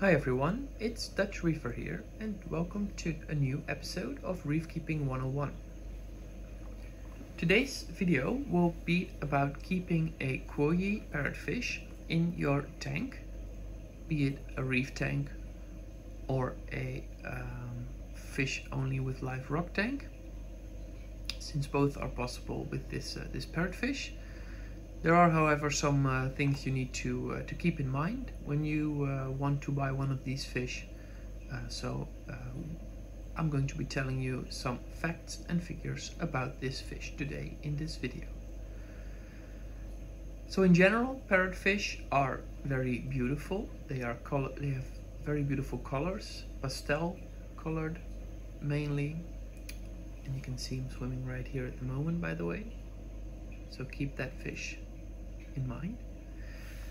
Hi everyone, it's Dutch Reefer here and welcome to a new episode of Reef Keeping 101. Today's video will be about keeping a Quoyi parrotfish in your tank, be it a reef tank or a um, fish only with live rock tank, since both are possible with this, uh, this parrotfish. There are, however, some uh, things you need to uh, to keep in mind when you uh, want to buy one of these fish. Uh, so uh, I'm going to be telling you some facts and figures about this fish today in this video. So in general, parrotfish are very beautiful. They are color they have very beautiful colors, pastel colored mainly. And you can see him swimming right here at the moment, by the way. So keep that fish in mind.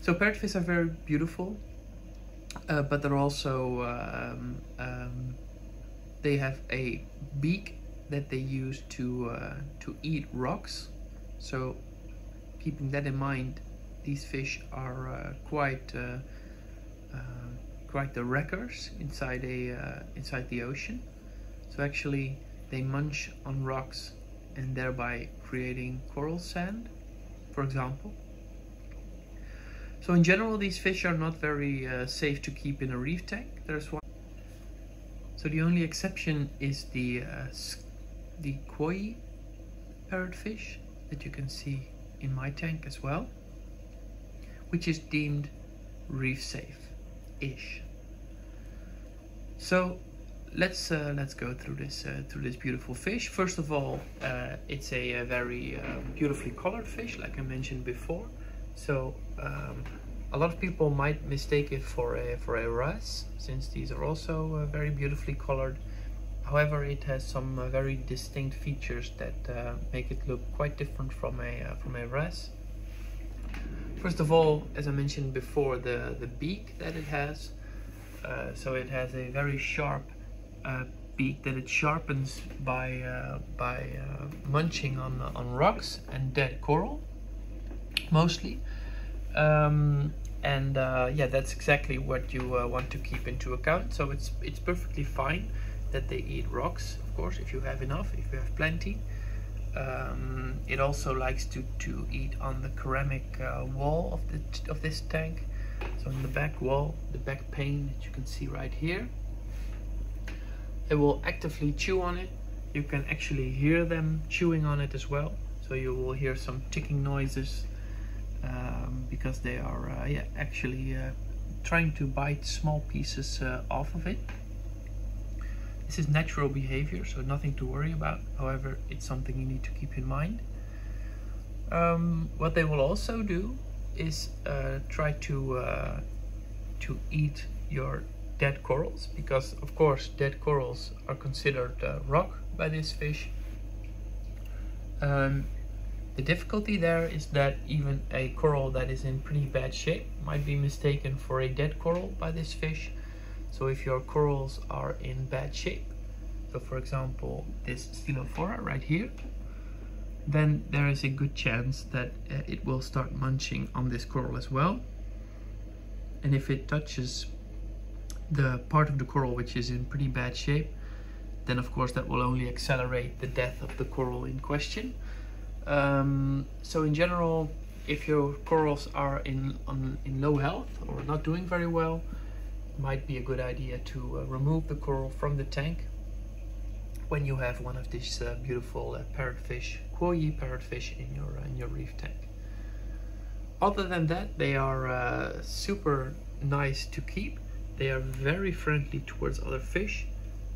So parrotfish are very beautiful, uh, but they're also um, um, they have a beak that they use to uh, to eat rocks. So keeping that in mind, these fish are uh, quite uh, uh, quite the wreckers inside a uh, inside the ocean. So actually, they munch on rocks and thereby creating coral sand, for example. So in general, these fish are not very uh, safe to keep in a reef tank. There's one. So the only exception is the uh, the Quoyi parrotfish that you can see in my tank as well, which is deemed reef safe-ish. So let's uh, let's go through this uh, through this beautiful fish. First of all, uh, it's a, a very um, beautifully colored fish, like I mentioned before. So um, a lot of people might mistake it for a for a wrasse, since these are also uh, very beautifully colored. However, it has some uh, very distinct features that uh, make it look quite different from a from a wrasse. First of all, as I mentioned before, the the beak that it has. so it has a very sharp uh, beak that it sharpens by uh, by uh, munching on on rocks and dead coral, mostly. Um, and uh, yeah, that's exactly what you uh, want to keep into account. So it's it's perfectly fine that they eat rocks, of course, if you have enough, if you have plenty. Um, it also likes to, to eat on the ceramic uh, wall of the of this tank. So on the back wall, the back pane that you can see right here. It will actively chew on it. You can actually hear them chewing on it as well. So you will hear some ticking noises um, because they are uh, yeah, actually uh, trying to bite small pieces uh, off of it. This is natural behavior, so nothing to worry about. However, it's something you need to keep in mind. Um, what they will also do is uh, try to uh, to eat your dead corals because of course dead corals are considered uh, rock by this fish um, the difficulty there is that even a coral that is in pretty bad shape might be mistaken for a dead coral by this fish so if your corals are in bad shape so for example this Stylophora right here then there is a good chance that uh, it will start munching on this coral as well and if it touches the part of the coral which is in pretty bad shape, then of course that will only accelerate the death of the coral in question. Um, so in general, if your corals are in, on, in low health or not doing very well, it might be a good idea to uh, remove the coral from the tank when you have one of these uh, beautiful uh, parrotfish, Quoyi parrotfish in your, uh, in your reef tank. Other than that, they are uh, super nice to keep they are very friendly towards other fish.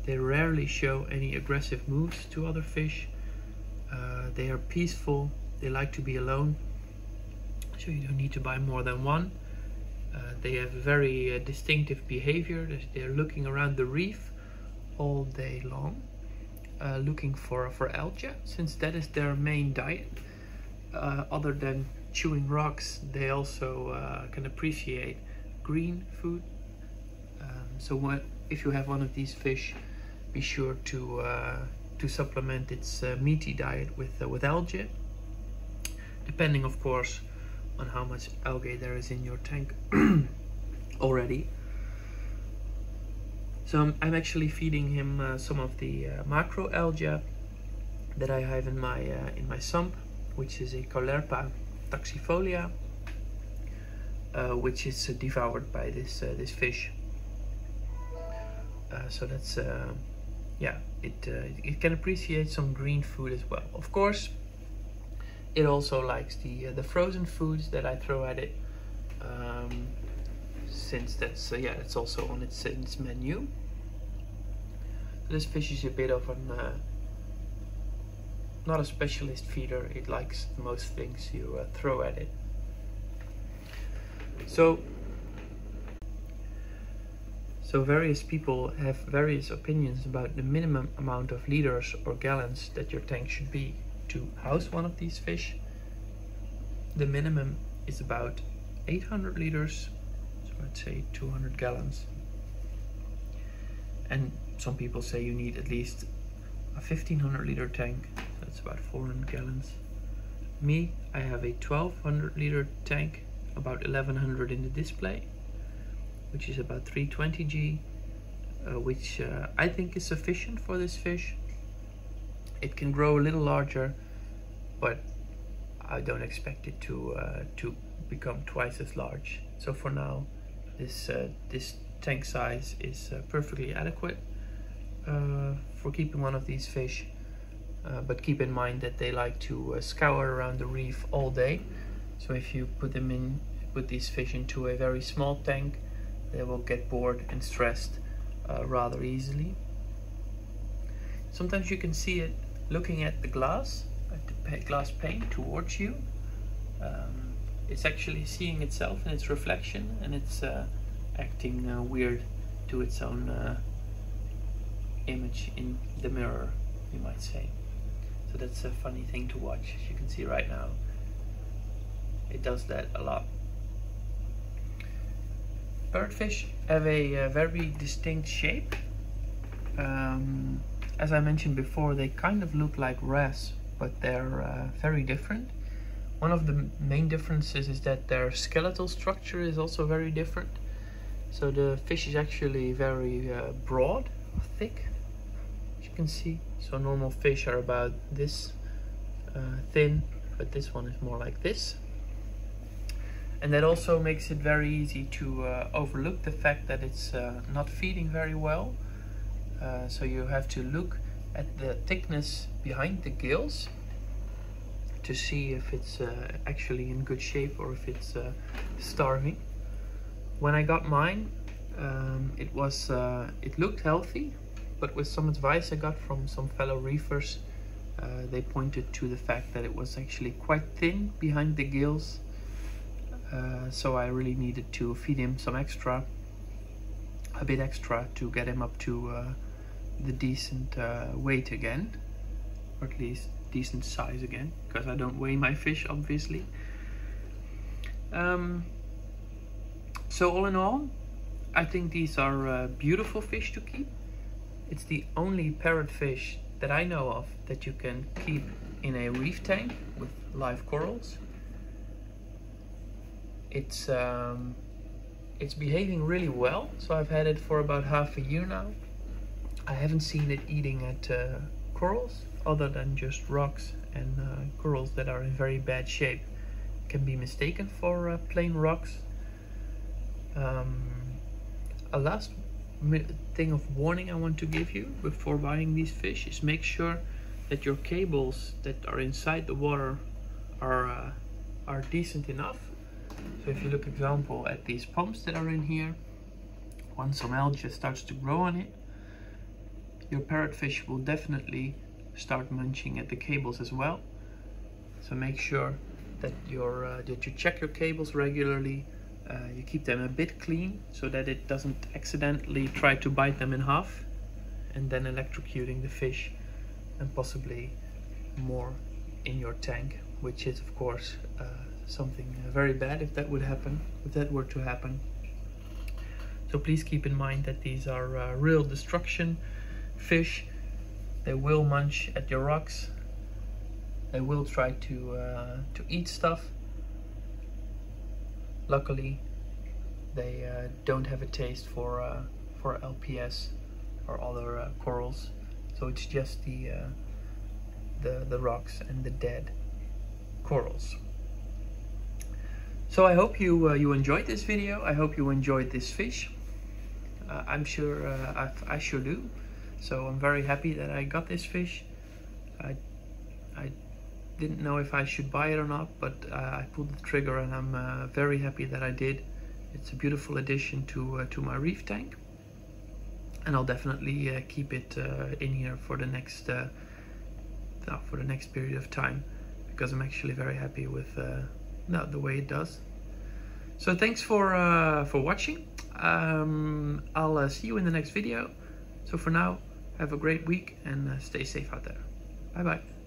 They rarely show any aggressive moves to other fish. Uh, they are peaceful. They like to be alone. So you don't need to buy more than one. Uh, they have very uh, distinctive behavior. They're looking around the reef all day long, uh, looking for, for algae, since that is their main diet. Uh, other than chewing rocks, they also can appreciate green food so what, if you have one of these fish, be sure to to supplement its uh, meaty diet with uh, with algae, depending of course on how much algae there is in your tank already. So I'm, I'm actually feeding him uh, some of the uh, macroalgae that I have in my uh, in my sump, which is a Caulerpa taxifolia, uh, which is devoured by this this fish. so that's yeah, it it can appreciate some green food as well. Of course, it also likes the the frozen foods that I throw at it. Um, since that's uh, yeah it's also on its, its menu this fish is a bit of an uh, not a specialist feeder it likes most things you uh, throw at it so so various people have various opinions about the minimum amount of liters or gallons that your tank should be. To house one of these fish the minimum is about 800 liters so I'd say 200 gallons. And some people say you need at least a 1500 liter tank that's about 400 gallons. Me I have a 1200 liter tank about 1100 in the display which is about 320 G uh, which uh, I think is sufficient for this fish it can grow a little larger but I don't expect it to uh, to become twice as large so for now this uh, this tank size is uh, perfectly adequate uh, for keeping one of these fish. But keep in mind that they like to scour around the reef all day. So if you put them in, put these fish into a very small tank, they will get bored and stressed uh, rather easily. Sometimes you can see it looking at the glass, at the glass pane towards you. Um, it's actually seeing itself in its reflection and it's uh, acting uh, weird to its own image in the mirror, you might say. So that's a funny thing to watch, as you can see right now. It does that a lot. Parrotfish have a, uh, very distinct shape. Um, as I mentioned before, they kind of look like wrasse, but they're uh, very different. One of the main differences is that their skeletal structure is also very different. So the fish is actually very uh, broad, thick, as you can see. So normal fish are about this uh, thin, but this one is more like this. And that also makes it very easy to uh, overlook the fact that it's uh, not feeding very well. Uh, so you have to look at the thickness behind the gills to see if it's uh, actually in good shape or if it's uh, starving. When I got mine, um, it was it looked healthy but with some advice I got from some fellow reefers, uh, they pointed to the fact that it was actually quite thin behind the gills. Uh, so I really needed to feed him some extra, a bit extra to get him up to uh, the decent uh, weight again, or at least decent size again, because I don't weigh my fish obviously. Um, so all in all, I think these are uh, beautiful fish to keep. It's the only parrotfish that I know of that you can keep in a reef tank with live corals. It's um, it's behaving really well, so I've had it for about half a year now. I haven't seen it eating at uh, corals other than just rocks and uh, corals that are in very bad shape can be mistaken for uh, plain rocks. Um, a last thing of warning I want to give you before buying these fish is make sure that your cables that are inside the water are uh, are decent enough. So if you look example at these pumps that are in here, once some algae starts to grow on it, your parrotfish will definitely start munching at the cables as well. So make sure that, your, uh, that you check your cables regularly, uh, you keep them a bit clean so that it doesn't accidentally try to bite them in half and then electrocuting the fish and possibly more in your tank which is of course uh, something uh, very bad if that would happen if that were to happen so please keep in mind that these are uh, real destruction fish they will munch at your rocks they will try to uh, to eat stuff luckily they uh, don't have a taste for uh, for LPS or other uh, corals. So it's just the the the rocks and the dead corals. So I hope you uh, you enjoyed this video. I hope you enjoyed this fish. Uh, I'm sure uh, I, sure do. So I'm very happy that I got this fish. I I didn't know if I should buy it or not, but uh, I pulled the trigger and I'm uh, very happy that I did. It's a beautiful addition to uh, to my reef tank, and I'll definitely keep it in here for the next for the next period of time because I'm actually very happy with no, the way it does. So thanks for uh, for watching. Um, I'll uh, see you in the next video. So for now, have a great week and uh, stay safe out there. Bye bye.